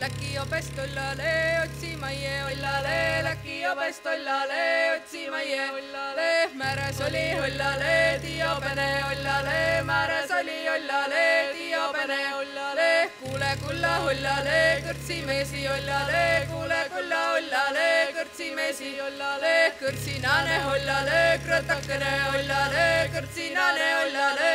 Läki jobest ollale, otsima jee ollale, läki jobest ollale, otsima jee ollale. Määres oli ollale, tiobene ollale, määres oli ollale, tiobene ollale. kuule kulla ollale, kõrtsimeesi ollale, kuule kulla ollale, kõrtsimeesi ollale. kõrtsinane ollale, krõtakene ollale, kõrtsinane ollale.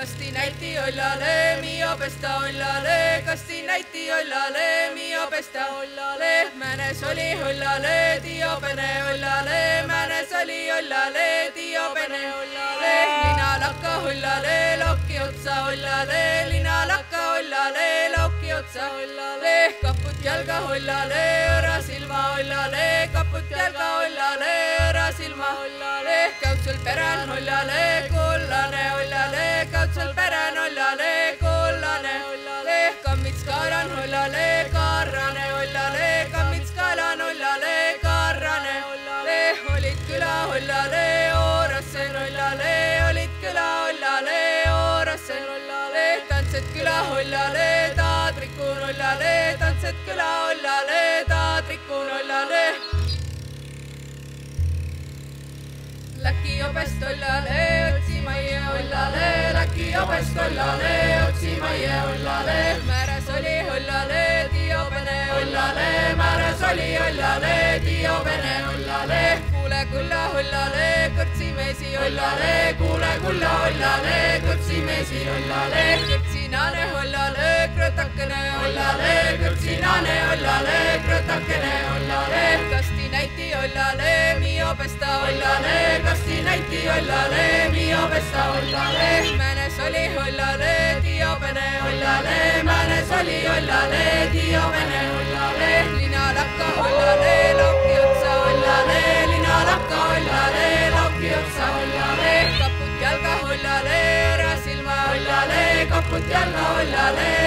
Kasti näiti ollale, Mio pesta ollale, kasti näiti ollale, Mio pesta ollale. Mänes oli ollale, Tiopene ollale, Mänes oli ollale, Tiopene ollale. linalakka ollale, lokki otsa ollale, linalakka ollale, lokki otsa ollale. kaput jalga ollale, õrasilma ollale, kaput jalga ollale, õrasilma ollale. Käud sul peral ollale, kollane ollale, käud sul peral ollale, kollane ollale. kammits kaaran ollale, kaarrane ollale, kammits kaalan ollale, kaarrane ollale. olid küla ollale, oorassen ollale, olid küla ollale, oorassen ollale. tantsed küla ollale, taadrikun ollale, tantsed küla ollale, taadrikun ollale. Läki jobest ollale, otsima jee ollale, läki jobest ollale, otsima jee ollale. määres oli ollale, tiobene ollale, määres oli ollale, tiobene ollale. kuule kulla ollale, kõrtsimeesi ollale, kuule kulla ollale, kõrtsimeesi ollale. kõrtsinane ollale, krõtakene ollale, kõrtsinane ollale, krõtakene ollale. kasti näiti ollale, Mio pesta ollale, näiti ollale, Mio pesta ollale. Mänes oli ollale, Tiopene ollale, Mänes oli ollale, Tiopene ollale. linalakka ollale, lokki otsa ollale, linalakka ollale, lokki otsa ollale. kaput jalga ollale, õrasilma ollale, kaput jalga ollale,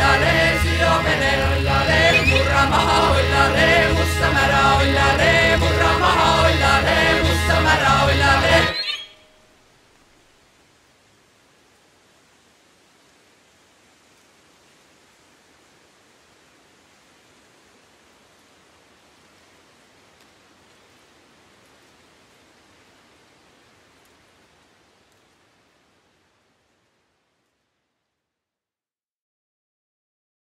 susi ollale, siopene ollale. murra maha ollale, musta mära ollale, murra maha